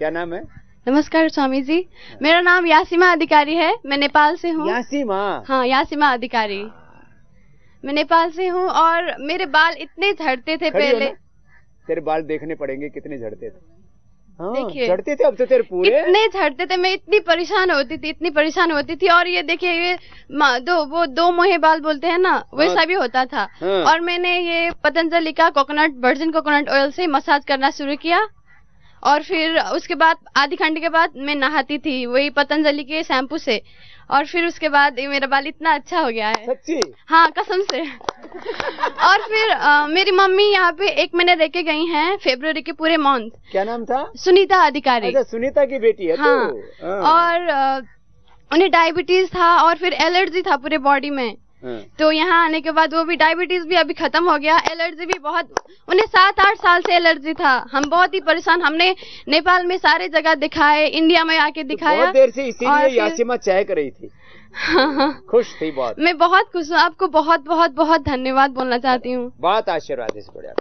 क्या नाम है? नमस्कार स्वामी जी। मेरा नाम यासीमा अधिकारी है। मैं नेपाल से हूँ। यासीमा? हाँ यासीमा अधिकारी। मैं नेपाल से हूँ और मेरे बाल इतने झड़ते थे पहले। तेरे बाल देखने पड़ेंगे कितने झड़ते थे। हाँ, देखिए। झड़ते थे अब तो तेरे पूरे। इतने झड़ते थे मैं इतनी परेशान होती थी इतनी परेशान होती थी। और ये देखिए ये दो वो दो मोहे बाल बोलते हैं ना वैसा हाँ, भी होता था। हाँ। और मैंने ये पतंजलि का कोकोनट वर्जिन कोकोनट ऑयल से मसाज करना शुरू किया। और फिर उसके बाद आधी घंटे के बाद मैं नहाती थी वही पतंजलि के शैम्पू से। और फिर उसके बाद ये मेरा बाल इतना अच्छा हो गया है। सच्ची? हाँ कसम से। और फिर अ, मेरी मम्मी यहाँ पे एक महीने रह के गई हैं फेब्रुवरी के पूरे मंथ क्या नाम था? सुनीता अधिकारी अच्छा सुनीता की बेटी है हाँ। तू? हाँ, और अ, उन्हें डायबिटीज़ था और फिर एलर्जी था पूरे बॉडी में। तो यहाँ आने के बाद वो भी डायबिटीज़ भी अभी खत्म हो गया। एलर्जी भी बहुत उन्हें सात आठ साल से एलर्जी था। हम बहुत ही परेशान हमने नेपाल में सारे जगह दिखाए इंडिया में आके तो दिखाया। बहुत देर से इसीलिए यासिमा चाय कर रही थी। खुश थी बहुत। मैं बहुत खुश हूँ। आपको बहुत बहुत बहुत धन्यवाद बोलना चाहती हूँ। बहुत आशीर्वाद इस बढ़िया